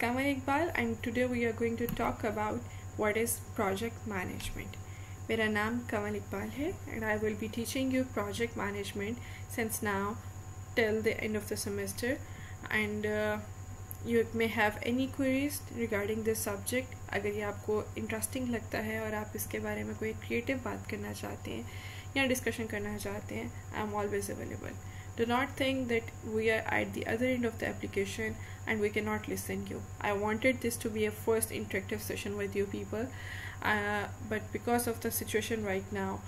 Kamal Iqbal and today we are going to talk about what is project management मेरा नाम कमल इकबाल है and I will be teaching you project management since now till the end of the semester and you may have any queries regarding this subject अगर ये आपको interesting लगता है और आप इसके बारे में कोई क्रिएटिव बात करना चाहते हैं या डिस्कशन करना चाहते हैं I am always available do not think that we are at the other end of the application and we cannot listen you i wanted this to be a first interactive session with you people uh, but because of the situation right now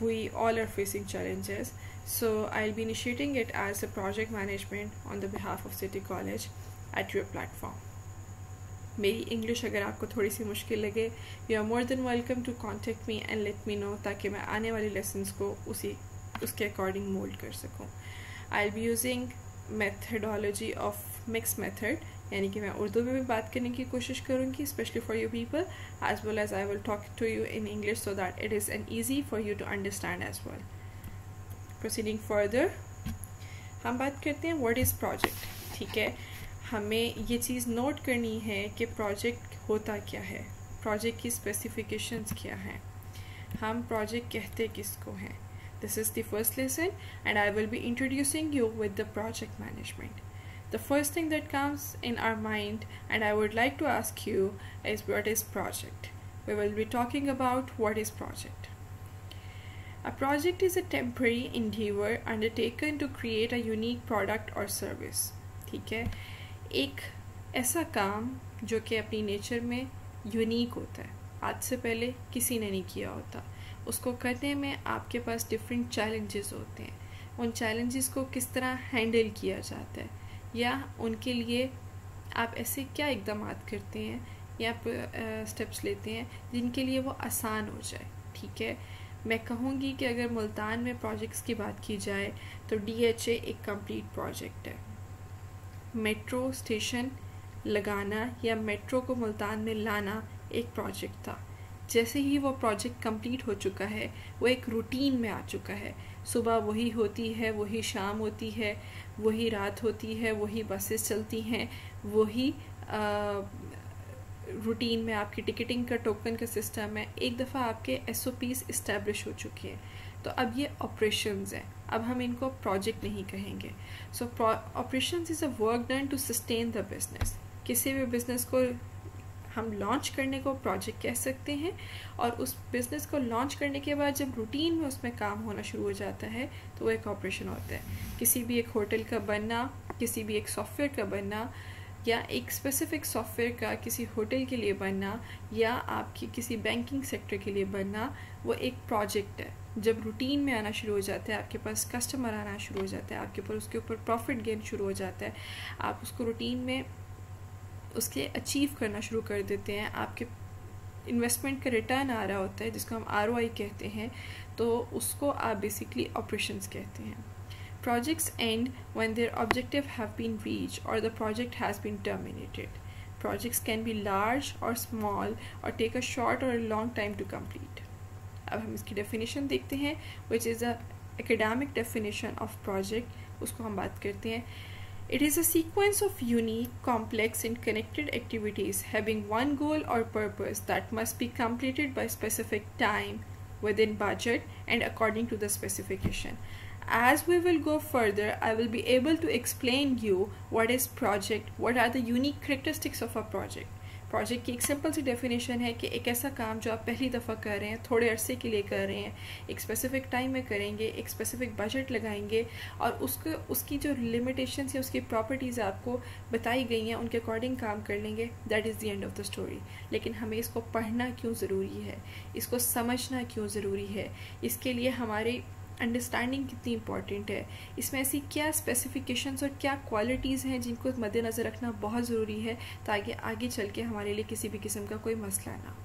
we all are facing challenges so i'll be initiating it as a project management on the behalf of city college at your platform मेरी English अगर आपको थोड़ी सी मुश्किल लगे you are more than welcome to contact me and let me know ताकि मैं आने वाले लेसन्स को उसी उसके अकॉर्डिंग मोल्ड कर सकूँ I be using methodology of mix method यानी कि मैं उर्दू में भी बात करने की कोशिश करूँगी specially for you people as well as I will talk to you in English so that it is an easy for you to understand as well proceeding further हम बात करते हैं व्हाट इज़ प्रोजेक्ट ठीक है? हमें ये चीज़ note करनी है कि प्रोजेक्ट होता क्या है? प्रोजेक्ट की स्पेसिफिकेशंस क्या हैं? हम प्रोजेक्ट कहते किसको हैं? This is the first lesson and I will be introducing you with the project management the first thing that comes in our mind and i would like to ask you is what is project we will be talking about what is project a project is a temporary endeavor undertaken to create a unique product or service ठीक है एक ऐसा काम जो कि अपनी nature में unique होता है आज से पहले किसी ने नहीं किया होता उसको करने में आपके पास डिफरेंट चैलेंजेस होते हैं उन चैलेंजेस को किस तरह हैंडल किया जाता है या उनके लिए आप ऐसे क्या इकदाम करते हैं या स्टेप्स लेते हैं जिनके लिए वो आसान हो जाए, ठीक है? मैं कहूँगी कि अगर मुल्तान में प्रोजेक्ट्स की बात की जाए तो डीएचए एक कंप्लीट प्रोजेक्ट है। मेट्रो स्टेशन लगाना या मेट्रो को मुल्तान में लाना एक प्रोजेक्ट था। जैसे ही वो प्रोजेक्ट कंप्लीट हो चुका है, वो एक रूटीन में आ चुका है। सुबह वही होती है, वही शाम होती है, वही रात होती है, वही बसेस चलती हैं, वही रूटीन में आपकी टिकटिंग का टोकन का सिस्टम है। एक दफ़ा आपके एस ओ पीज इस्टेब्लिश हो चुकी हैं। तो अब ये ऑपरेशंस हैं। अब हम इनको प्रोजेक्ट नहीं कहेंगे। So operation is a work done to sustain the business किसी भी बिज़नेस को हम लॉन्च करने को प्रोजेक्ट कह सकते हैं और उस बिज़नेस को लॉन्च करने के बाद जब रूटीन में उसमें काम होना शुरू हो जाता है तो वो एक ऑपरेशन होता है। किसी भी एक होटल का बनना, किसी भी एक सॉफ्टवेयर का बनना, या एक स्पेसिफिक सॉफ्टवेयर का किसी होटल के लिए बनना, या आपकी किसी बैंकिंग सेक्टर के लिए बनना, वो एक प्रोजेक्ट है। जब रूटीन में आना शुरू हो जाता है, आपके पास कस्टमर आना शुरू हो जाता है, आपके ऊपर उसके ऊपर प्रॉफिट गेन शुरू हो जाता है, आप उसको रूटीन में उसके अचीव करना शुरू कर देते हैं। आपके इन्वेस्टमेंट का रिटर्न आ रहा होता है, जिसको हम आरओआई कहते हैं तो उसको आप बेसिकली ऑपरेशन कहते हैं। Projects end when their objective have been reach और the project has been terminated projects can be large और स्मॉल और टेक अ शॉर्ट और लॉन्ग टाइम टू कंप्लीट अब हम इसकी डेफिनेशन देखते हैं which is a definition of project उसको हम बात करते हैं। It is a sequence of unique, complex, and connected activities having one goal or purpose that must be completed by specific time, within budget, and according to the specification. As we will go further, I will be able to explain you what is project, what are the unique characteristics of a project. Project की एक simple सी definition है कि एक ऐसा काम जो आप पहली दफ़ा कर रहे हैं, थोड़े अरसे के लिए कर रहे हैं, एक स्पेसिफिक टाइम में करेंगे, एक स्पेसिफिक बजट लगाएँगे और उसको, उसकी जो लिमिटेशन या उसकी प्रॉपर्टीज़ आपको बताई गई हैं, उनके अकॉर्डिंग काम कर लेंगे। That is the end of the story लेकिन हमें इसको पढ़ना क्यों ज़रूरी है? इसको समझना क्यों ज़रूरी है? इसके लिए हमारे अंडरस्टैंडिंग कितनी इंपॉर्टेंट है। इसमें ऐसी क्या स्पेसिफिकेशंस और क्या क्वालिटीज़ हैं जिनको मद्देनज़र रखना बहुत ज़रूरी है ताकि आगे चल के हमारे लिए किसी भी किस्म का कोई मसला ना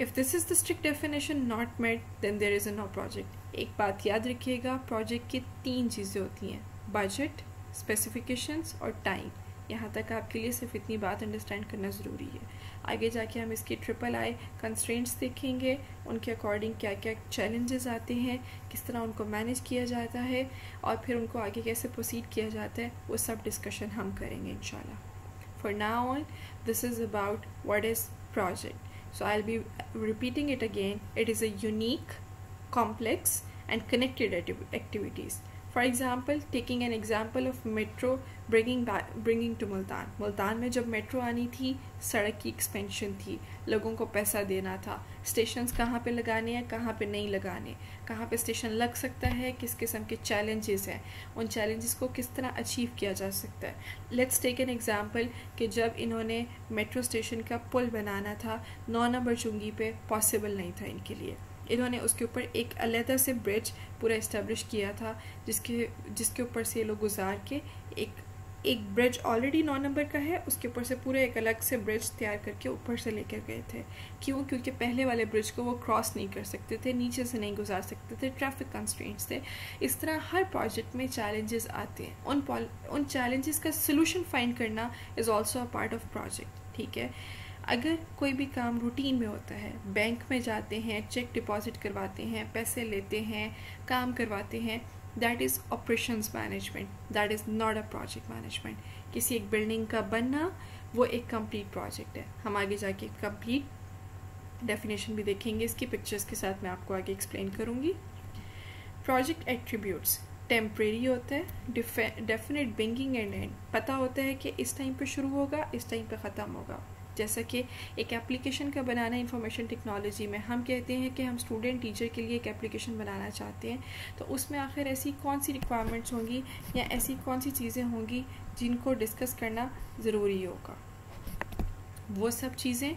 if this is the strict definition not made then there is a no project एक बात याद रखिएगा प्रोजेक्ट की तीन चीज़ें होती हैं बजट स्पेसिफिकेशंस और टाइम यहाँ तक आपके लिए सिर्फ़ इतनी बात अंडरस्टैंड करना ज़रूरी है। आगे जाके हम इसकी ट्रिपल आई कंस्ट्रेंट्स देखेंगे, उनके अकॉर्डिंग क्या क्या चैलेंजेस आते हैं, किस तरह उनको मैनेज किया जाता है, और फिर उनको आगे कैसे प्रोसीड किया जाता है, वो सब डिस्कशन हम करेंगे in for now on this is about what is project. So, i'll be repeating it again. It is a unique, complex, and connected activities. For example taking an example of metro bringing bringing to Multan Multan में जब metro आनी थी, सड़क की expansion थी, लोगों को पैसा देना था। स्टेशन कहाँ पे लगाने हैं, कहाँ पे नहीं लगाने? कहाँ पे स्टेशन लग सकता है? किस किस्म के चैलेंजेस हैं? उन चैलेंजेस को किस तरह अचीव किया जा सकता है? लेट्स टेक एन एग्ज़ाम्पल कि जब इन्होंने मेट्रो स्टेशन का पुल बनाना था, नौ नंबर चुंगी पे पॉसिबल नहीं था इनके लिए। इन्होंने उसके ऊपर एक अलहदा से ब्रिज पूरा इस्टेब्लिश किया था, जिसके जिसके ऊपर से ये लोग गुजार के एक एक ब्रिज ऑलरेडी नौ नंबर का है, उसके ऊपर से पूरे एक अलग से ब्रिज तैयार करके ऊपर से लेकर गए थे। क्यों? क्योंकि पहले वाले ब्रिज को वो क्रॉस नहीं कर सकते थे, नीचे से नहीं गुजार सकते थे ट्रैफ़िक कंस्ट्रेंट्स थे। इस तरह हर प्रोजेक्ट में चैलेंजेस आते हैं। उन उन चैलेंजेस का सोल्यूशन फाइंड करना is also a part of project ठीक है? अगर कोई भी काम रूटीन में होता है बैंक में जाते हैं चेक डिपॉजिट करवाते हैं, पैसे लेते हैं, काम करवाते हैं that is operations management that is not a project management किसी एक बिल्डिंग का बनना, वो एक कंप्लीट प्रोजेक्ट है। हम आगे जाके कंप्लीट डेफिनेशन भी देखेंगे, इसकी पिक्चर्स के साथ मैं आपको आगे एक्सप्लेन करूँगी। प्रोजेक्ट एट्रीब्यूट्स टेम्प्रेरी होता है डेफिनेट बिंगिंग एंड एंड पता होता है कि इस टाइम पे शुरू होगा, इस टाइम पे ख़त्म होगा। जैसा कि एक एप्लीकेशन का बनाना इंफॉर्मेशन टेक्नोलॉजी में, हम कहते हैं कि हम स्टूडेंट टीचर के लिए एक एप्लीकेशन बनाना चाहते हैं तो उसमें आखिर ऐसी कौन सी रिक्वायरमेंट्स होंगी या ऐसी कौन सी चीज़ें होंगी जिनको डिस्कस करना ज़रूरी होगा? वो सब चीज़ें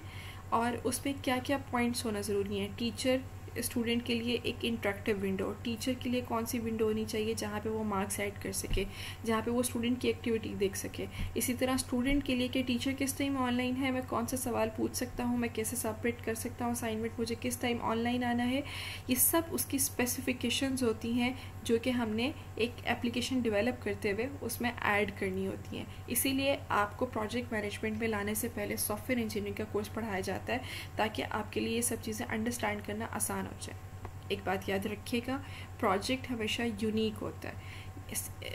और उस पर क्या क्या पॉइंट्स होना ज़रूरी हैं? टीचर स्टूडेंट के लिए एक इंट्रैक्टिव विंडो और टीचर के लिए कौन सी विंडो होनी चाहिए जहाँ पे वो मार्क्स ऐड कर सके, जहाँ पे वो स्टूडेंट की एक्टिविटी देख सके? इसी तरह स्टूडेंट के लिए कि टीचर किस टाइम ऑनलाइन है, मैं कौन सा सवाल पूछ सकता हूँ, मैं कैसे सबमिट कर सकता हूँ असाइनमेंट मुझे किस टाइम ऑनलाइन आना है? ये सब उसकी स्पेसिफिकेशंस होती हैं जो कि हमने एक एप्लीकेशन डिवेलप करते हुए उसमें ऐड करनी होती हैं। इसीलिए आपको प्रोजेक्ट मैनेजमेंट में लाने से पहले सॉफ्टवेयर इंजीनियरिंग का कोर्स पढ़ाया जाता है ताकि आपके लिए ये सब चीज़ें अंडरस्टैंड करना आसान हो जाए एक बात याद रखिएगा प्रोजेक्ट हमेशा यूनिक होता है।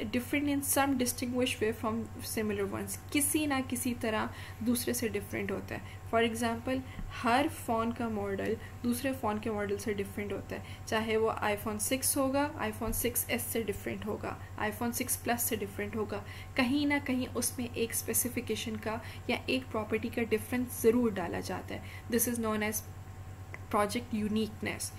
Different in some distinguish way from similar ones किसी ना किसी तरह दूसरे से डिफरेंट होता है। फॉर एग्ज़ाम्पल हर फ़ोन का मॉडल दूसरे फ़ोन के मॉडल से डिफरेंट होता है। चाहे वो आईफोन सिक्स होगा आईफोन सिक्स एस से डिफरेंट होगा आईफोन सिक्स प्लस से डिफरेंट होगा। कहीं ना कहीं उसमें एक स्पेसिफिकेशन का या एक प्रॉपर्टी का डिफरेंस ज़रूर डाला जाता है। This is known as project uniqueness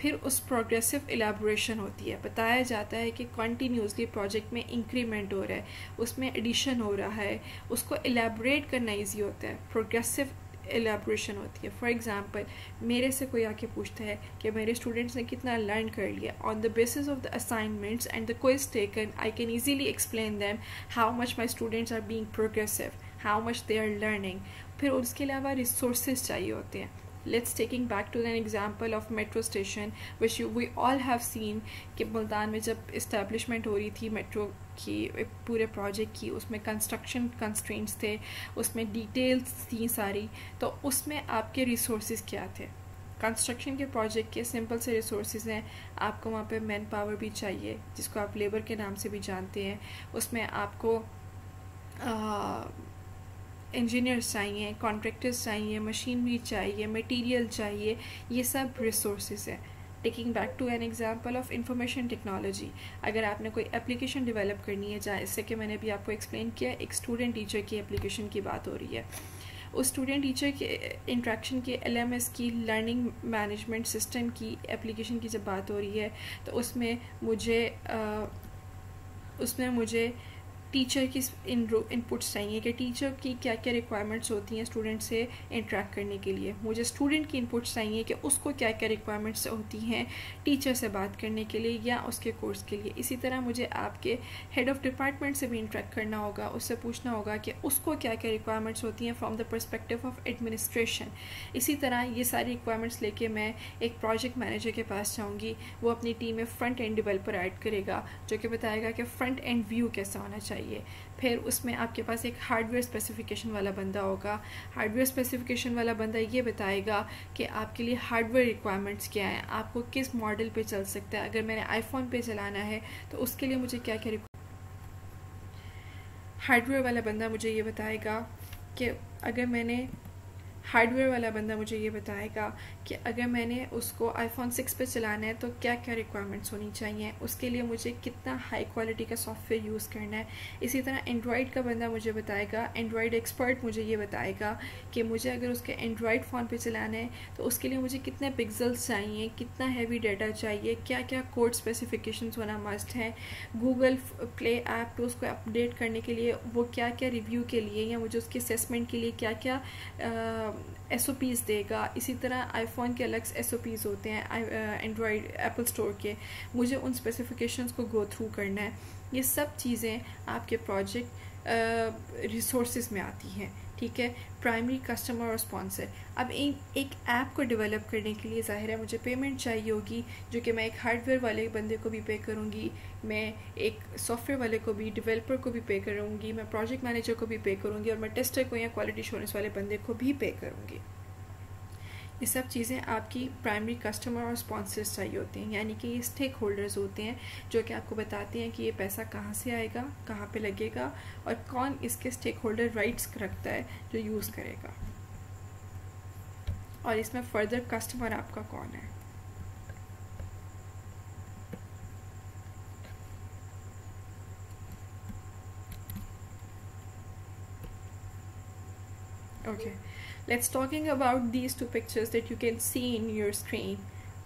फिर उस प्रोग्रेसिव एलेबोरेशन होती है। बताया जाता है कि कंटिन्यूसली प्रोजेक्ट में इंक्रीमेंट हो रहा है। उसमें एडिशन हो रहा है। उसको एलेबोरेट करना ईजी होता है। प्रोग्रेसिव एलेबोरेशन होती है। फॉर एग्ज़ाम्पल मेरे से कोई आके पूछता है कि मेरे स्टूडेंट्स ने कितना लर्न कर लिया। On the basis of the assignments and the quiz taken I can easily explain them how much my students are being progressive how much they are learning फिर उसके अलावा रिसोर्सेज चाहिए होते हैं। Let's taking back to an example of metro station which you, we all have seen कि मुल्तान में जब establishment हो रही थी मेट्रो की पूरे प्रोजेक्ट की उसमें कंस्ट्रक्शन कंस्ट्रेंट्स थे उसमें डिटेल्स थी सारी तो उसमें आपके रिसोर्स क्या थे? कंस्ट्रक्शन के प्रोजेक्ट के सिंपल से रिसोर्स हैं आपको वहाँ पे मैन पावर भी चाहिए जिसको आप लेबर के नाम से भी जानते हैं उसमें आपको इंजीनियर्स चाहिए कॉन्ट्रेक्टर्स चाहिए मशीनरी चाहिए मटेरियल चाहिए ये सब रिसोर्स हैं। Taking back to an example of information technology अगर आपने कोई एप्लीकेशन डेवलप करनी है जहाँ इससे कि मैंने अभी आपको एक्सप्लेन किया एक स्टूडेंट टीचर की एप्लीकेशन की बात हो रही है। उस स्टूडेंट टीचर के इंट्रैक्शन के एलएमएस की लर्निंग मैनेजमेंट सिस्टम की एप्लीकेशन की जब बात हो रही है तो उसमें मुझे आ, उसमें मुझे टीचर की इन इनपुट्स चाहिए कि टीचर की क्या क्या रिक्वायरमेंट्स होती हैं स्टूडेंट से इंटरेक्ट करने के लिए। मुझे स्टूडेंट की इनपुट्स चाहिए कि उसको क्या क्या रिक्वायरमेंट्स होती हैं टीचर से बात करने के लिए या उसके कोर्स के लिए। इसी तरह मुझे आपके हेड ऑफ़ डिपार्टमेंट से भी इंटरेक्ट करना होगा, उससे पूछना होगा कि उसको क्या क्या रिक्वायरमेंट्स होती हैं from the perspective of administration इसी तरह ये सारी रिक्वायरमेंट्स लेके मैं एक प्रोजेक्ट मैनेजर के पास जाऊँगी। वो अपनी टीम में फ्रंट एंड डिवेलपर ऐड करेगा, जो कि बताएगा कि फ्रंट एंड व्यू कैसा होना चाहिए। चाहिए। फिर उसमें आपके पास एक हार्डवेयर स्पेसिफिकेशन वाला बंदा होगा। हार्डवेयर स्पेसिफिकेशन वाला बंदा ये बताएगा कि आपके लिए हार्डवेयर रिक्वायरमेंट्स क्या हैं, आपको किस मॉडल पे चल सकता है। अगर मैंने आईफोन पे चलाना है तो उसके लिए मुझे क्या क्या हार्डवेयर वाला बंदा मुझे ये बताएगा कि अगर मैंने हार्डवेयर वाला बंदा मुझे ये बताएगा कि अगर मैंने उसको आईफोन सिक्स पे चलाना है तो क्या क्या रिक्वायरमेंट्स होनी चाहिए? उसके लिए मुझे कितना हाई क्वालिटी का सॉफ्टवेयर यूज़ करना है? इसी तरह एंड्रॉयड का बंदा मुझे बताएगा एंड्रॉयड एक्सपर्ट मुझे ये बताएगा कि मुझे अगर उसके एंड्रॉयड फ़ोन पे चलाना है तो उसके लिए मुझे कितने पिक्सल्स चाहिए, कितना हैवी डाटा चाहिए क्या क्या कोड स्पेसिफिकेशन होना मस्ट है? गूगल प्ले ऐप तो उसको अपडेट करने के लिए वो क्या क्या रिव्यू के लिए या मुझे उसके असेसमेंट के लिए क्या क्या एस देगा। इसी तरह आईफोन के अलग एस होते हैं एंड्रॉयड एप्पल स्टोर के। मुझे उन स्पेसिफिकेशंस को गो थ्रू करना है। ये सब चीज़ें आपके प्रोजेक्ट रिसोर्स में आती हैं, ठीक है? प्राइमरी कस्टमर और स्पॉन्सर अब एक एक ऐप को डेवलप करने के लिए ज़ाहिर है मुझे पेमेंट चाहिए होगी, जो कि मैं एक हार्डवेयर वाले बंदे को भी पे करूँगी, मैं एक सॉफ्टवेयर वाले को भी डेवलपर को भी पे करूँगी, मैं प्रोजेक्ट मैनेजर को भी पे करूँगी और मैं टेस्टर को या क्वालिटी इंश्योरेंस वाले बंदे को भी पे करूँगी। ये सब चीज़ें आपकी प्राइमरी कस्टमर और स्पॉन्सर्स चाहिए होते हैं। यानी कि ये स्टेक होल्डर्स होते हैं, जो कि आपको बताते हैं कि ये पैसा कहाँ से आएगा, कहाँ पे लगेगा और कौन इसके स्टेक होल्डर राइट्स रखता है जो यूज़ करेगा। और इसमें फर्दर कस्टमर आपका कौन है? Okay okay. let's talking about these two pictures that you can see in your screen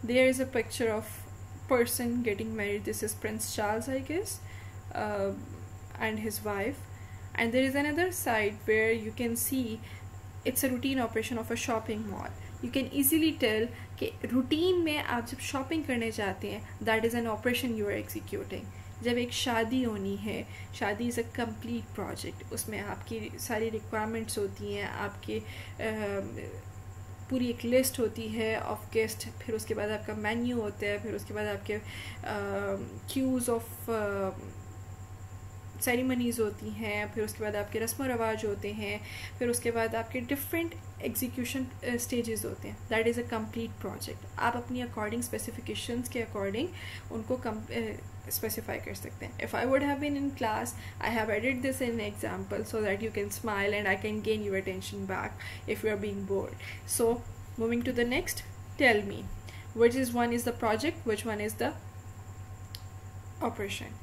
there is a picture of person getting married this is prince charles i guess uh, and his wife and there is another side where you can see it's a routine operation of a shopping mall you can easily tell कि routine में आप जब shopping करने जाते हैं that is an operation you are executing जब एक शादी होनी है, शादी इज़ अ कंप्लीट प्रोजेक्ट उसमें आपकी सारी रिक्वायरमेंट्स होती हैं, आपके पूरी एक लिस्ट होती है ऑफ़ गेस्ट फिर उसके बाद आपका मेन्यू होता है, फिर उसके बाद आपके क्यूज़ ऑफ़ सेरेमनीज़ होती हैं, फिर उसके बाद आपके रस्म रवाज होते हैं, फिर उसके बाद आपके डिफरेंट एग्जीक्यूशन स्टेजेस होते हैं। That is a complete project आप अपनी अकॉर्डिंग स्पेसिफिकेशंस के अकॉर्डिंग उनको कम स्पेसिफाई कर सकते हैं। If I would have been in class I have added this in example so that you can smile and I can gain your attention back if you are being bored so moving to the next tell me which is one is the project which one is the operation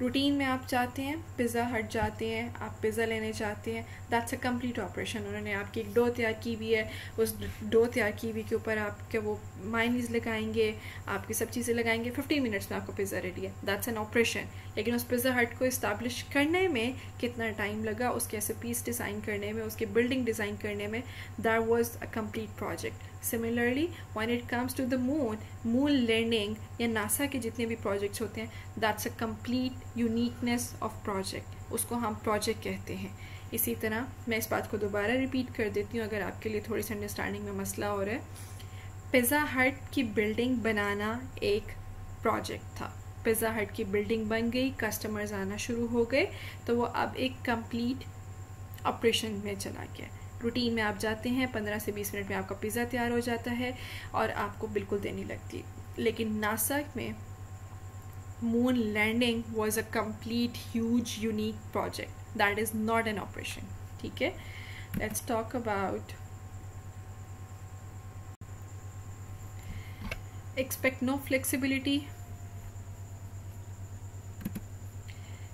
routine में आप जाते हैं, pizza हट जाते हैं, आप pizza लेने जाते हैं दैट्स अ कंप्लीट ऑपरेशन उन्होंने आपकी एक डो तैयार की हुई है, उस डो तैयार की हुई के ऊपर आपके वो माइनीज लगाएँगे, आपकी सब चीज़ें लगाएँगे फिफ्टीन मिनट्स में आपको पिज़्ज़ा रेडी है. दैट्स एन ऑपरेशन लेकिन उस पिज़्ज़ा हट को इस्टेब्लिश करने में कितना टाइम लगा, उसके ऐसे पीस डिज़ाइन करने में, उसके बिल्डिंग डिज़ाइन करने में that was a complete project similarly when it comes to the moon moon learning या नासा के जितने भी प्रोजेक्ट्स होते हैं that's a complete uniqueness of project उसको हम प्रोजेक्ट कहते हैं. इसी तरह मैं इस बात को दोबारा रिपीट कर देती हूँ, अगर आपके लिए थोड़ी सी अंडरस्टैंडिंग में मसला हो रहा है. पिज़्ज़ा हट की बिल्डिंग बनाना एक प्रोजेक्ट था. पिज़्ज़ा हट की बिल्डिंग बन गई कस्टमर्स आना शुरू हो गए तो वो अब एक कंप्लीट ऑपरेशन में चला गया रूटीन में आप जाते हैं, पंद्रह से बीस मिनट में आपका पिज़्ज़ा तैयार हो जाता है और आपको बिल्कुल देनी लगती लेकिन नासा में moon landing was a complete huge unique project that is not an operation ठीक है? Let's talk about expect no flexibility.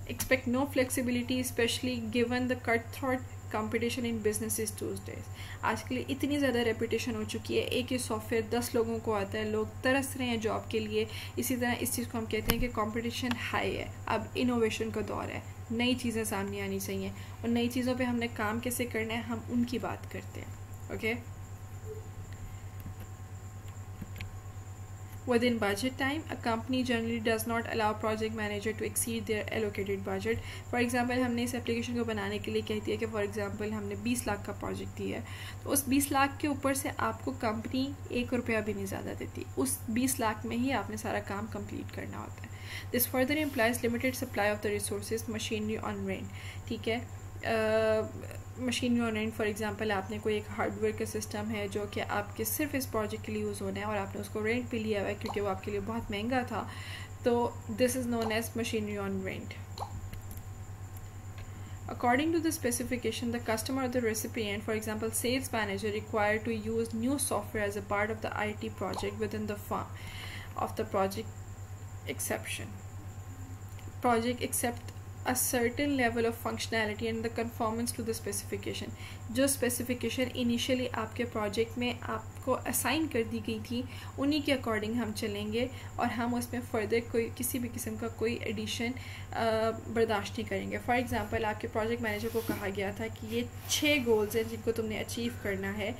Expect no flexibility, especially given the cutthroat competition in business is these days आज के लिए इतनी ज़्यादा reputation हो चुकी है। एक ही सॉफ्टवेयर दस लोगों को आता है। लोग तरस रहे हैं जॉब के लिए। इसी तरह इस चीज़ को हम कहते हैं कि कंपटीशन हाई है। अब इनोवेशन का दौर है। नई चीज़ें सामने आनी चाहिए। और नई चीज़ों पे हमने काम कैसे करना है, हम उनकी बात करते हैं। Okay okay? Within budget time, a company generally does not allow project manager to exceed their allocated budget. For example, हमने इस एप्लीकेशन को बनाने के लिए कहती है कि फॉर एग्जांपल हमने 20 लाख का प्रोजेक्ट दिया है। तो उस 20 लाख के ऊपर से आपको कंपनी एक रुपया भी नहीं ज़्यादा देती। उस 20 लाख में ही आपने सारा काम कंप्लीट करना होता है। This further implies limited supply of the resource machinery on rent ठीक है? Machinery on rent for example आपने कोई एक हार्डवेयर का सिस्टम है जो कि आपके सिर्फ़ इस प्रोजेक्ट के लिए यूज़ होना है और आपने उसको रेंट पे लिया हुआ है क्योंकि वो आपके लिए बहुत महँगा था तो this is known as machinery on rent According to the specification, the customer or the recipient, for example, sales manager, required to use new software as a part of the IT project within the firm of the project exception. Project except a certain level of functionality and the conformance to the specification जो specification initially आपके project में आपको assign कर दी गई थी उन्हीं के according हम चलेंगे और हम उसमें further कोई किसी भी किस्म का कोई addition बर्दाश्त नहीं करेंगे for example आपके project manager को कहा गया था कि ये छः goals हैं जिनको तुमने achieve करना है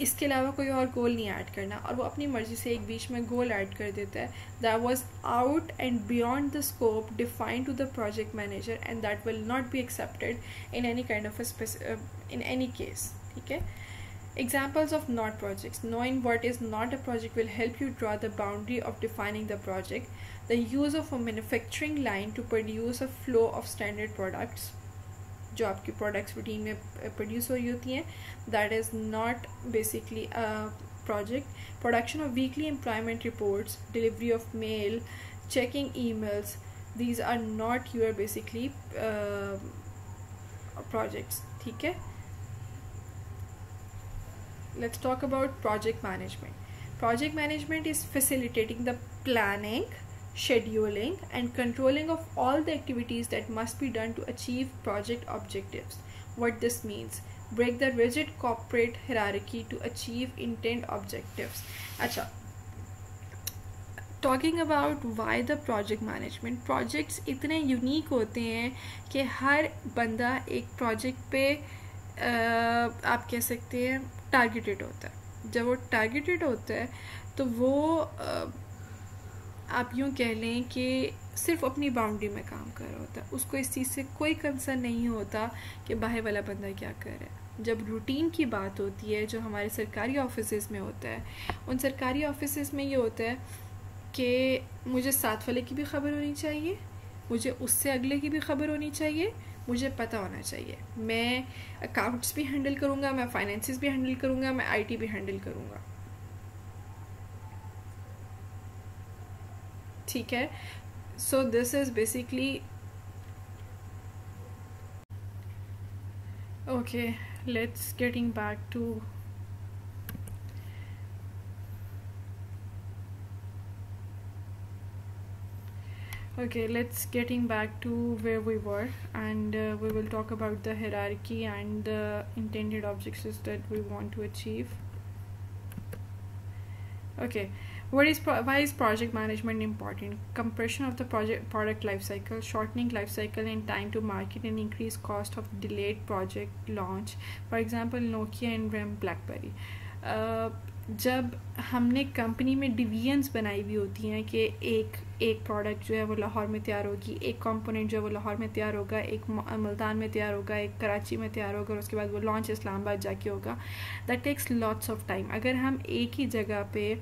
इसके अलावा कोई और गोल नहीं ऐड करना। और वो अपनी मर्ज़ी से एक बीच में गोल ऐड कर देता है। That was out and beyond the scope defined to the project manager and that will not be accepted in any kind of in any case ठीक है? Examples of not projects knowing what is not a project will help you draw the boundary of defining the project the use of a manufacturing line to produce a flow of standard products जो आपकी products routine में produce हो रही होती हैं that is not basically project production of weekly employment reports delivery of mail checking emails these are not your basically projects ठीक है? Let's talk about project management. Project management is facilitating the planning scheduling and controlling of all the activities that must be done to achieve project objectives. What this means break the rigid corporate hierarchy to achieve intent objectives. Acha. Talking about why the project management projects इतने unique होते हैं कि हर बंदा एक project पे आ, आप कह सकते हैं टारगेटेड होता है जब वो टारगेटेड होता है तो वो आ, आप यूँ कह लें कि सिर्फ़ अपनी बाउंड्री में काम कर रहा होता है उसको इस चीज़ से कोई कंसर्न नहीं होता कि बाहर वाला बंदा क्या कर रहा है। जब रूटीन की बात होती है, जो हमारे सरकारी ऑफ़िस में होता है, उन सरकारी ऑफ़िस में ये होता है कि मुझे साथ वाले की भी खबर होनी चाहिए, मुझे उससे अगले की भी खबर होनी चाहिए, मुझे पता होना चाहिए। मैं अकाउंट्स भी हैंडल करूँगा, मैं फाइनेंसिस भी हैंडल करूँगा, मैं आईटी भी हैंडल करूँगा। ठीक है सो this is basically okay let's getting back to okay let's getting back to where we were and uh, we will talk about the hierarchy and the intended objectives that we want to achieve okay what is why is project management important compression of the project product life cycle shortening life cycle and time to market and increased cost of delayed project launch for example nokia and ram blackberry uh, जब हमने company में divisions बनाई हुई होती हैं कि एक एक प्रोडक्ट जो है वो लाहौर में तैयार होगी एक कंपोनेंट जो है वो लाहौर में तैयार होगा एक मुल्तान में तैयार होगा एक कराची में तैयार होगा और उसके बाद वो लॉन्च इस्लामाबाद जाके होगा that takes lots of time अगर हम एक ही जगह पे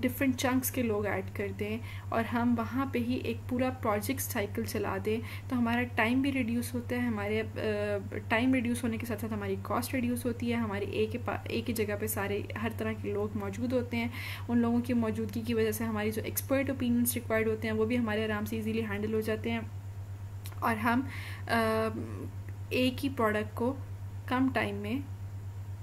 डिफरेंट चंक्स के लोग ऐड कर दें और हम वहाँ पे ही एक पूरा प्रोजेक्ट साइकिल चला दें तो हमारा टाइम भी रिड्यूस होता है, हमारे टाइम रिड्यूस होने के साथ साथ हमारी कॉस्ट रिड्यूस होती है, हमारे एक एक ही जगह पे सारे, हर तरह के लोग मौजूद होते हैं, उन लोगों की मौजूदगी की वजह से हमारी जो एक्सपर्ट ओपिनियंस रिक्वायर्ड होते हैं, वो भी हमारे आराम से ईजीली हैंडल हो जाते हैं और हम एक ही प्रोडक्ट को कम टाइम में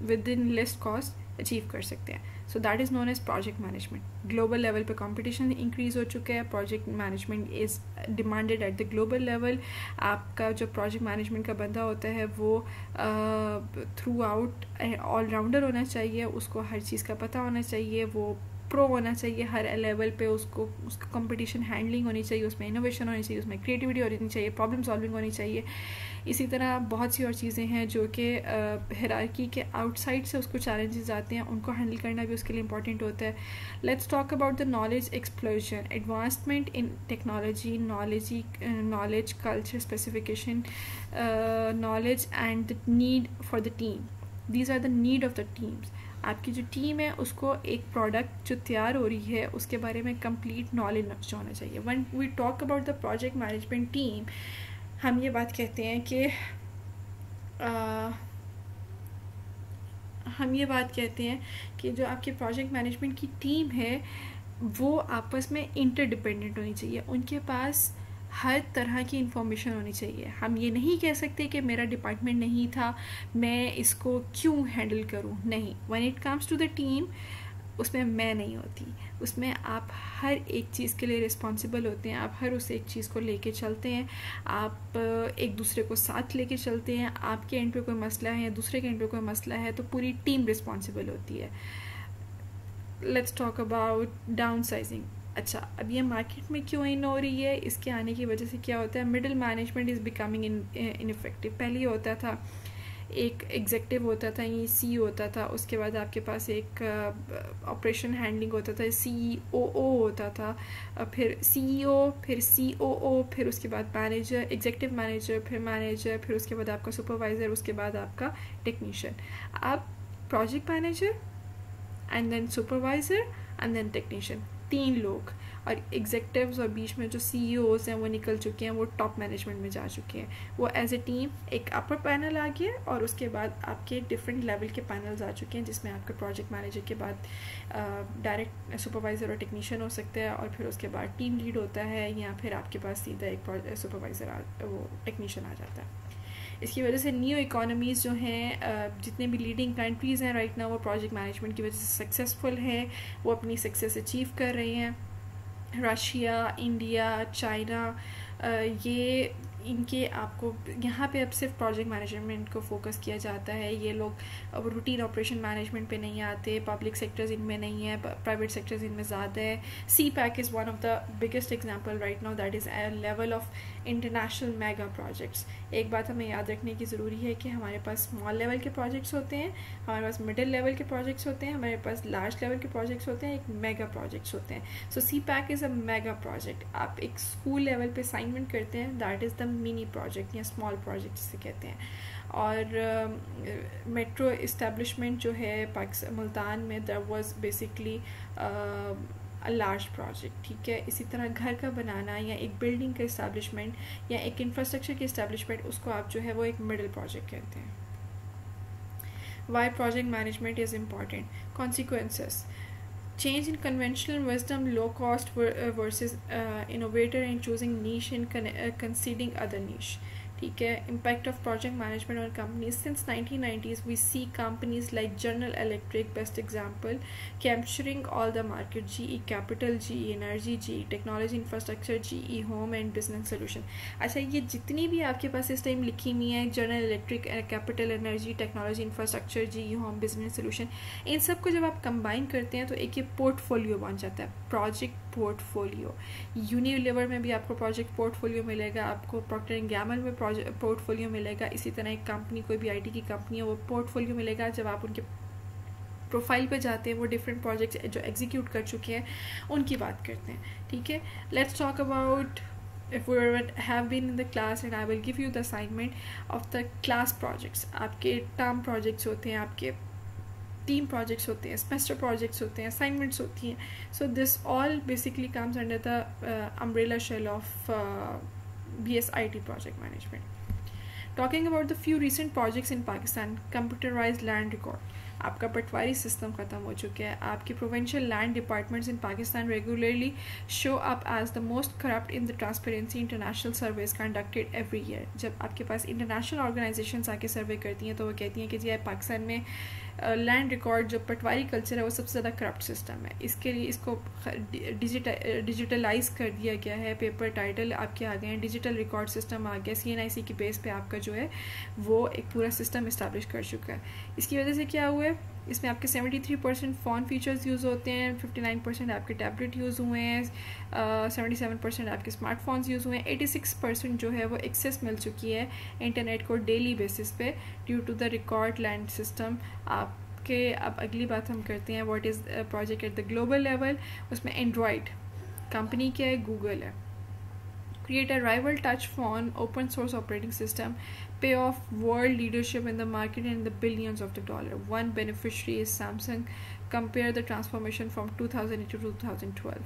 with in less cost achieve कर सकते हैं। So that is known as project management global level पे कंपटीशन इंक्रीज़ हो चुका है project management is demanded at the global level आपका जो प्रोजेक्ट मैनेजमेंट का बंदा होता है वो थ्रू आउट ऑलराउंडर होना चाहिए उसको हर चीज़ का पता होना चाहिए वो प्रो होना चाहिए हर लेवल पे उसको उसका कंपटीशन हैंडलिंग होनी चाहिए उसमें इनोवेशन होनी चाहिए उसमें क्रिएटिविटी होनी चाहिए प्रॉब्लम सॉल्विंग होनी चाहिए इसी तरह बहुत सी और चीज़ें हैं जो कि हरारकी के आउटसाइड से उसको चैलेंजेस आते हैं, उनको हैंडल करना भी उसके लिए इंपॉर्टेंट होता है। Let's talk about the knowledge explosion advancement in technology knowledge knowledge culture specification knowledge and the need for the team these are the need of the teams आपकी जो टीम है, उसको एक प्रोडक्ट जो तैयार हो रही है, उसके बारे में कंप्लीट नॉलेज होना चाहिए। When we talk about the project management team हम ये बात कहते हैं कि आ, हम ये बात कहते हैं कि जो आपके प्रोजेक्ट मैनेजमेंट की टीम है वो आपस में इंटरडिपेंडेंट होनी चाहिए। उनके पास हर तरह की इंफॉर्मेशन होनी चाहिए। हम ये नहीं कह सकते कि मेरा डिपार्टमेंट नहीं था मैं इसको क्यों हैंडल करूँ? नहीं। When it comes to the team उसमें मैं नहीं होती। उसमें आप हर एक चीज़ के लिए रिस्पॉन्सिबल होते हैं, आप हर उस एक चीज़ को लेके चलते हैं, आप एक दूसरे को साथ लेके चलते हैं, आपके एंड पे कोई मसला है या दूसरे के एंड पे कोई मसला है तो पूरी टीम रिस्पॉन्सिबल होती है। Let's talk about downsizing अच्छा अब ये मार्केट में क्यों इन हो रही है? इसके आने की वजह से क्या होता है? Middle management is becoming in ineffective पहले होता था एक एग्जेक्टिव होता था, ये सी होता था, उसके बाद आपके पास एक ऑपरेशन हैंडलिंग होता था सी ओ ओ होता था फिर सी ओ e फिर सी ओ ओ फिर उसके बाद मैनेजर एग्जेक्टिव मैनेजर फिर मैनेजर फिर उसके बाद आपका सुपरवाइज़र उसके बाद आपका टेक्नीशियन आप project manager and then supervisor and then technician तीन लोग। और एग्जेक्टिव्स और बीच में जो सी e हैं, वो निकल चुके हैं, वो टॉप मैनेजमेंट में जा चुके हैं। वो एज ए टीम एक अपर पैनल आ गया और उसके बाद आपके डिफरेंट लेवल के पैनल्स आ चुके हैं, जिसमें आपके प्रोजेक्ट मैनेजर के बाद डायरेक्ट सुपरवाइज़र और टेक्नीशियन हो सकते हैं और फिर उसके बाद टीम लीड होता है या फिर आपके पास सीधा एक सुपरवाइज़र वो टेक्नीशियन आ जाता है। इसकी वजह से न्यू इकोनॉमीज़ जो हैं जितने भी लीडिंग कंट्रीज़ हैं राइट ना वो प्रोजेक्ट मैनेजमेंट की वजह से सक्सेसफुल हैं, वो अपनी सक्सेस अचीव कर रही हैं। रशिया इंडिया चाइना ये इनके आपको, यहाँ पे अब सिर्फ़ प्रोजेक्ट मैनेजमेंट को फोकस किया जाता है। ये लोग अब रूटीन ऑपरेशन मैनेजमेंट पे नहीं आते पब्लिक सेक्टर्स इनमें नहीं है प्राइवेट सेक्टर्स इनमें ज़्यादा है। CPEC is one of the biggest example right now that is a level of international mega projects एक बात हमें याद रखने की ज़रूरी है कि हमारे पास स्मॉल लेवल के प्रोजेक्ट्स होते हैं, हमारे पास मिडिल लेवल के प्रोजेक्ट्स होते हैं, हमारे पास लार्ज लेवल के प्रोजेक्ट्स होते हैं, एक मेगा प्रोजेक्ट्स होते हैं। So CPEC is a mega project आप एक स्कूल लेवल पे असाइनमेंट करते हैं that is the mini project या स्मॉल प्रोजेक्ट जिसे कहते हैं। और मेट्रो इस्टेब्लिशमेंट जो है मुल्तान में that was basically large project ठीक है? इसी तरह घर का बनाना या एक बिल्डिंग का इस्टेब्लिशमेंट या एक इंफ्रास्ट्रक्चर की इस्टेब्लिशमेंट उसको आप जो है वो एक मिडिल प्रोजेक्ट कहते हैं। Why project management is important consequences change in conventional wisdom low cost versus uh, innovator in choosing niche and con- uh, conceding other niche ठीक है इम्पैक्ट ऑफ़ प्रोजेक्ट मैनेजमेंट और companies since nineteen nineties we see companies like General Electric best example capturing all the market G E capital G GE energy GE technology infrastructure G E home and business solution अच्छा ये जितनी भी आपके पास इस time लिखी हुई है General Electric capital energy technology infrastructure E home business solution इन सबको जब आप कंबाइन करते हैं तो एक ये पोर्टफोलियो बन जाता है. प्रोजेक्ट पोर्टफोलियो यूनिलेवर में भी आपको प्रोजेक्ट पोर्टफोलियो मिलेगा, आपको प्रॉक्टर एंड गैमल में पोर्टफोलियो मिलेगा, इसी तरह एक कंपनी कोई भी आईटी की कंपनी है, वो पोर्टफोलियो मिलेगा। जब आप उनके प्रोफ़ाइल पे जाते हैं, वो डिफरेंट प्रोजेक्ट्स जो एग्जीक्यूट कर चुके हैं, उनकी बात करते हैं। ठीक है? Let's talk about if we have been in the class and I will give you the assignment of the class projects. आपके टर्म projects होते हैं, आपके टीम प्रोजेक्ट्स होते हैं सेमेस्टर प्रोजेक्ट्स होते हैं असाइनमेंट्स होती हैं। So this all basically comes under the umbrella shell of B S I T project management talking about the few recent projects in Pakistan computerize land record आपका patwari system ख़त्म हो चुका है। आपकी provincial land departments in Pakistan regularly show up as the most corrupt in the Transparency International surveys conducted every year जब आपके पास international organisation आके सर्वे करती हैं तो वो कहती हैं कि जी पाकिस्तान में लैंड रिकॉर्ड जो पटवारी कल्चर है, वो सबसे ज़्यादा करप्ट सिस्टम है। इसके लिए इसको डिजिटलाइज कर दिया गया है। पेपर टाइटल आपके आ गए हैं डिजिटल रिकॉर्ड सिस्टम आ गया। सी एन आई सी की बेस पे आपका जो है, वो एक पूरा सिस्टम इस्टेब्लिश कर चुका है। इसकी वजह से क्या हुआ है इसमें आपके 73 परसेंट फ़ोन फीचर्स यूज़ होते हैं 59 परसेंट आपके टैबलेट यूज़ हुए हैं सेवेंटी सेवन परसेंट आपके स्मार्टफोन्स यूज़ हुए हैं। 86 परसेंट जो है वो एक्सेस मिल चुकी है इंटरनेट को डेली बेसिस पे due to the record land system आपके, अब अगली बात हम करते हैं what is project at the global level उसमें एंड्रॉयड कंपनी क्या है? गूगल है। Create a rival touch phone open source operating system pay off world leadership in the market in the billions of the dollar one beneficiary is samsung compare the transformation from 2008 to 2012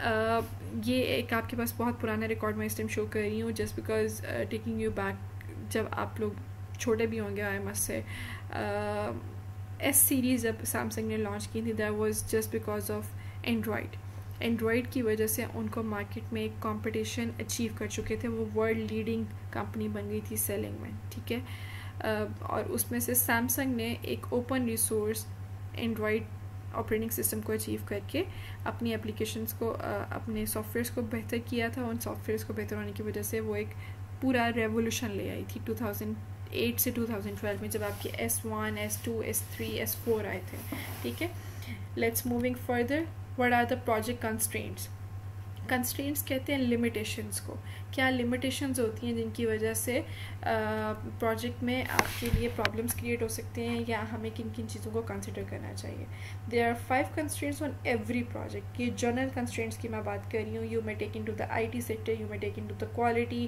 uh, ये एक आपके पास बहुत पुराना record मैं इस time show कर रही हूँ just because taking you back जब आप लोग छोटे भी होंगे I must say S series जब सैमसंग ने लॉन्च की थी that was just because of Android Android की वजह से उनको मार्केट में एक कंपटीशन अचीव कर चुके थे। वो वर्ल्ड लीडिंग कंपनी बन गई थी सेलिंग में, ठीक है? और उसमें से सैमसंग ने एक open resource Android operating system को अचीव करके अपनी एप्लीकेशंस को अपने सॉफ्टवेयर्स को बेहतर किया था। उन सॉफ्टवेयर्स को बेहतर होने की वजह से वो एक पूरा रेवोल्यूशन ले आई थी। 2008 से 2012 में जब आपके S one S two S three S four आए थे, ठीक है? Let's moving further what are the project constraints constraints कहते हैं लिमिटेशंस को। क्या लिमिटेशंस होती हैं जिनकी वजह से प्रोजेक्ट में आपके लिए प्रॉब्लम्स क्रिएट हो सकते हैं या हमें किन किन चीज़ों को कंसिडर करना चाहिए? There are five constraints on every project ये जनरल कंस्ट्रेंट्स की मैं बात कर रही हूँ। You may take into the I T sector you may take into the quality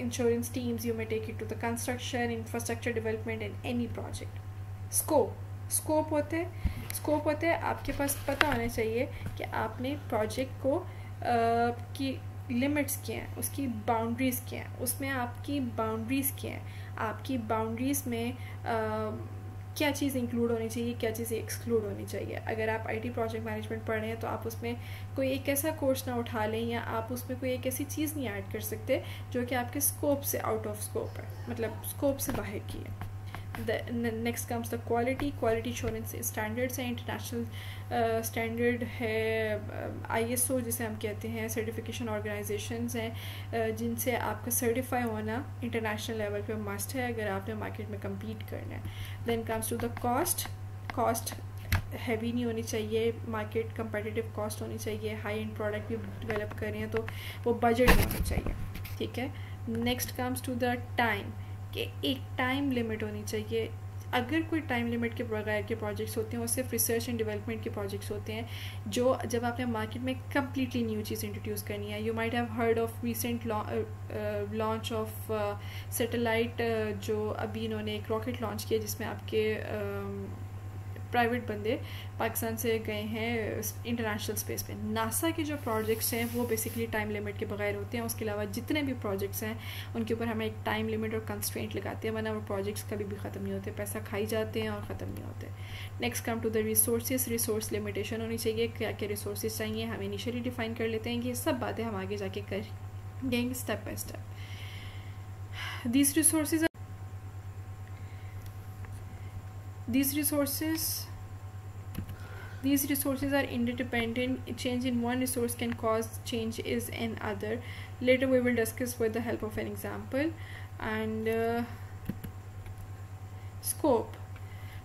insurance teams you may take into the construction infrastructure development in any project scope scope होते हैं scope होते हैं आपके पास पता होना चाहिए कि आपने प्रोजेक्ट को की लिमिट्स क्या हैं उसकी बाउंड्रीज़ क्या हैं उसमें आपकी बाउंड्रीज़ क्या हैं। आपकी बाउंड्रीज़ में आ, क्या चीज़ इंक्लूड होनी चाहिए क्या चीज़ें एक्सक्लूड होनी चाहिए? अगर आप आईटी प्रोजेक्ट मैनेजमेंट पढ़ रहे हैं तो आप उसमें कोई एक ऐसा कोर्स ना उठा लें या आप उसमें कोई एक ऐसी चीज़ नहीं ऐड कर सकते जो कि आपके स्कोप से आउट ऑफ़ स्कोप है मतलब स्कोप से बाहर की है। The next comes the quality quality assurance standards हैं international uh, standard है ISO जिसे हम कहते हैं certification organizations हैं uh, जिनसे आपका certify होना international level पे must है अगर आपने market में compete करना है then comes to the cost cost heavy नहीं होनी चाहिए मार्केट competitive कॉस्ट होनी चाहिए हाई एंड प्रोडक्ट भी डेवलप कर हैं तो वो बजट होना चाहिए ठीक है next comes to the time कि एक टाइम लिमिट होनी चाहिए। अगर कोई टाइम लिमिट के बगैर के प्रोजेक्ट्स होते हैं वो सिर्फ़ रिसर्च एंड डेवलपमेंट के प्रोजेक्ट्स होते हैं जो जब आपने मार्केट में कम्प्लीटली न्यू चीज़ इंट्रोड्यूस करनी है you might have heard of recent launch of satellite जो अभी इन्होंने एक रॉकेट लॉन्च किया जिसमें आपके uh, प्राइवेट बंदे पाकिस्तान से गए हैं इंटरनेशनल स्पेस पे। नासा के जो प्रोजेक्ट्स हैं, वो बेसिकली टाइम लिमिट के बगैर होते हैं। उसके अलावा जितने भी प्रोजेक्ट्स हैं, उनके ऊपर हमें एक टाइम लिमिट और कंस्ट्रेंट लगाते हैं, वरना वो प्रोजेक्ट्स कभी भी ख़त्म नहीं होते। पैसा खाई जाते हैं और ख़त्म नहीं होते। Next come to the resources resource limitation होनी चाहिए। क्या क्या रिसोर्सेज चाहिए, हम इनिशियली डिफाइन कर लेते हैं ये सब बातें हम आगे जाके करेंगे step by step these resources these resources these resources are interdependent. Change in one resource can cause change is in other. Later we will discuss with the help of an example. And uh, scope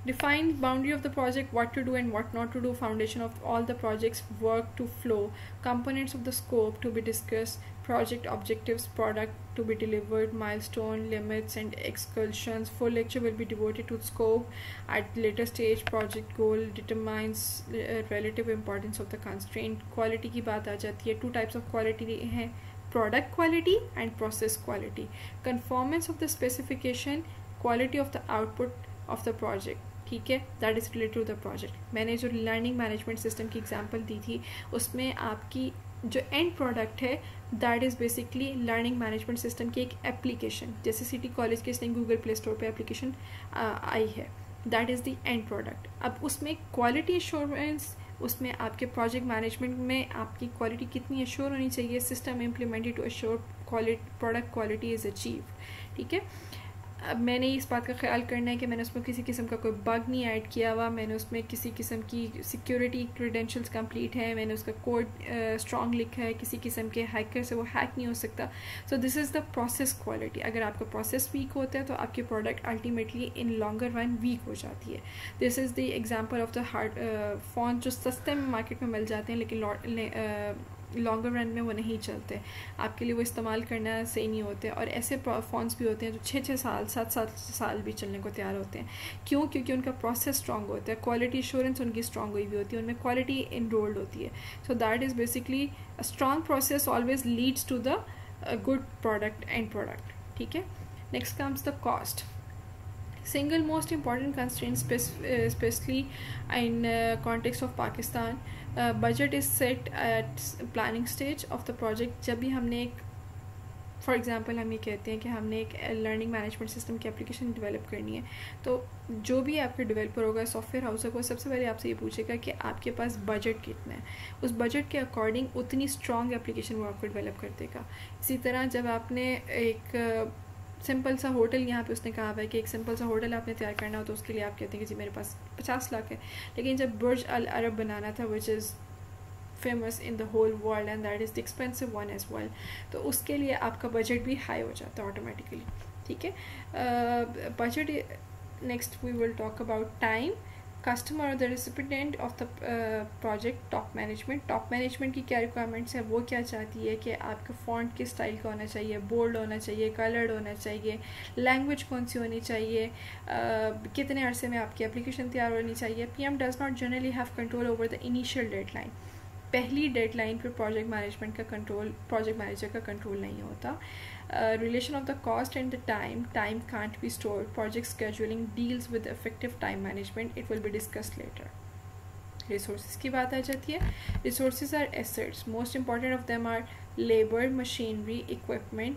define boundary of the project what to do and what not to do foundation of all the projects work to flow components of the scope to be discussed project objectives product to be delivered milestone limits and excursions full lecture will be devoted to scope at later stage project goal determines uh, relative importance of the constraint quality की बात आ जाती है two types of quality हैं product quality and process quality conformance of the specification quality of the output of the project ठीक है? That is related to the project मैंने जो learning management system की एग्जांपल दी थी, उसमें आपकी जो एंड प्रोडक्ट है that is basically learning management system की एक एप्लीकेशन जैसे सिटी कॉलेज के इसने गूगल प्ले स्टोर पे एप्लीकेशन आई है. That is the end product अब उसमें क्वालिटी एश्योरेंस उसमें आपके प्रोजेक्ट मैनेजमेंट में आपकी क्वालिटी कितनी अश्योर होनी चाहिए system implemented to assure quality product quality is achieve ठीक है? अब मैंने इस बात का ख्याल करना है कि मैंने उसमें किसी किस्म का कोई बग नहीं ऐड किया हुआ, मैंने उसमें किसी किस्म की सिक्योरिटी क्रीडेंशियल्स कंप्लीट है, मैंने उसका कोड स्ट्रॉन्ग लिखा है, किसी किस्म के हैकर से वो हैक नहीं हो सकता। So this is the process quality अगर आपका प्रोसेस वीक होता है तो आपकी product ultimately in longer run weak हो जाती है। This is the example of the hard phone जो सस्ते में मार्केट में मिल जाते हैं, लेकिन लॉन्गर रन में वो नहीं चलते। आपके लिए वो इस्तेमाल करना सही नहीं होते और ऐसे फ़ोन्स भी होते हैं जो छः छः साल सात सात साल भी चलने को तैयार होते हैं। क्यों? क्योंकि उनका प्रोसेस स्ट्रॉन्ग होता है क्वालिटी इंश्योरेंस उनकी स्ट्रॉन्ग हुई भी होती है उनमें क्वालिटी इनरोल्ड होती है। So that is basically strong process always leads to the good product end product ठीक है? Next comes the cost most important constraint especially in uh, context of pakistan. Uh, is set at planning stage of the project जब भी हमने एक for example हम ये कहते हैं कि हमने एक लर्निंग मैनेजमेंट सिस्टम की एप्लीकेशन डेवलप करनी है तो जो भी आपके डेवलपर होगा सॉफ्टवेयर हाउस होगा सबसे पहले आपसे ये पूछेगा कि आपके पास बजट कितना है। उस बजट के अकॉर्डिंग उतनी स्ट्रॉन्ग एप्लीकेशन वो आपको डेवलप कर देगा। इसी तरह जब आपने एक सिंपल सा होटल यहाँ पे उसने कहा हुआ है कि एक सिंपल सा होटल आपने तैयार करना हो तो उसके लिए आप कहते हैं कि जी मेरे पास पचास लाख है। लेकिन जब बुर्ज अल अरब बनाना था which is famous in the whole world and that is the expensive one as well तो उसके लिए आपका बजट भी हाई हो जाता है ऑटोमेटिकली ठीक है? Budget next we will talk about time customer और the recipient of the project top management top management की क्या रिक्वायरमेंट्स है? वो क्या चाहती है कि आपका फॉन्ट किस स्टाइल का होना चाहिए? बोल्ड होना चाहिए कलर्ड होना चाहिए लैंग्वेज कौन सी होनी चाहिए? uh, कितने अरसे में आपकी एप्लीकेशन तैयार होनी चाहिए? P M does not generally have control over the initial deadline पहली डेडलाइन पर प्रोजेक्ट मैनेजमेंट का कंट्रोल प्रोजेक्ट मैनेजर का कंट्रोल नहीं होता। Uh, relation of the cost and the time time can't be stored project scheduling deals with effective time management it will be discussed later resources की बात आ जाती है resources are assets most important of them are labor machinery equipment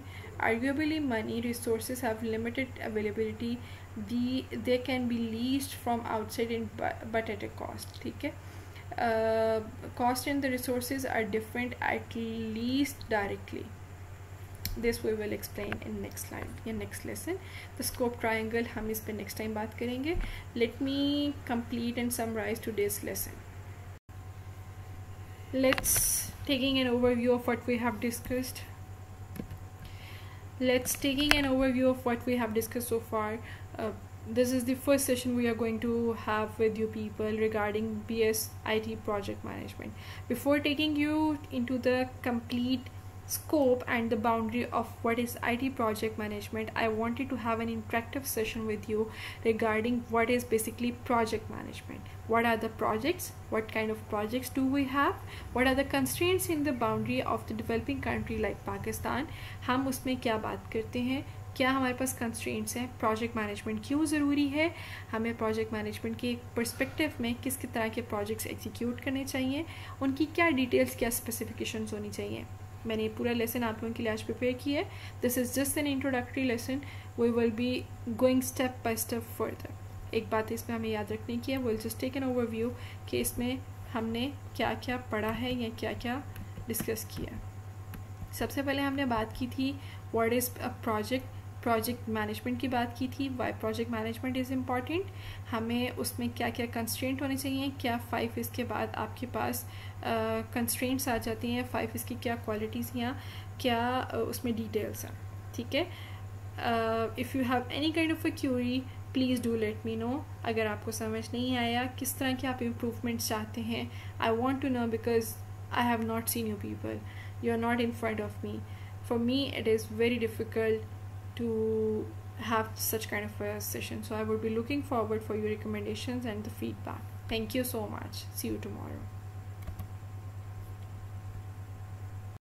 arguably money resources have limited availability the they can be leased from outside in but at a cost ठीक है uh, cost and the resources are different at least directly this we will explain in next line या next lesson the scope triangle हम इस पर next time बात करेंगे let me complete and summarise today's lesson let's taking an overview of what we have discussed let's taking an overview of what we have discussed so far uh, this is the first session we are going to have with you people regarding bs it project management before taking you into the complete scope and the boundary of what is IT project management, I wanted to have an interactive session with you regarding what is basically project management. What are the projects? What kind of projects do we have? What are the constraints in the boundary of the developing country like Pakistan? हम उसमें क्या बात करते हैं क्या हमारे पास constraints हैं प्रोजेक्ट मैनेजमेंट क्यों ज़रूरी है हमें प्रोजेक्ट मैनेजमेंट के परस्पेक्टिव में किस किस तरह के प्रोजेक्ट्स एग्जीक्यूट करने चाहिए उनकी क्या डिटेल्स क्या स्पेसिफिकेशंस होनी चाहिए मैंने पूरा लेसन आप लोगों के लिए आज प्रिपेयर किया है। This is just an introductory lesson we will be going step by step further एक बात इसमें हमें याद रखने की है will just take an overview कि इसमें हमने क्या क्या पढ़ा है या क्या क्या डिस्कस किया। सबसे पहले हमने बात की थी what is a project project management की बात की थी why project management is important हमें उसमें क्या क्या कंस्ट्रेंट होने चाहिए क्या फाइव इसके बाद आपके पास कंस्ट्रेंट्स uh, आ जाती हैं फाइव इसकी क्या क्वालिटीज़ या क्या uh, उसमें डिटेल्स हैं ठीक है? If you have any kind of a query please do let me know अगर आपको समझ नहीं आया किस तरह के आप इम्प्रूवमेंट्स चाहते हैं I want to know because I have not seen you people you are not in front of me for me it is very difficult to have such kind of a session. So i would be looking forward for your recommendations and the feedback. Thank you so much. See you tomorrow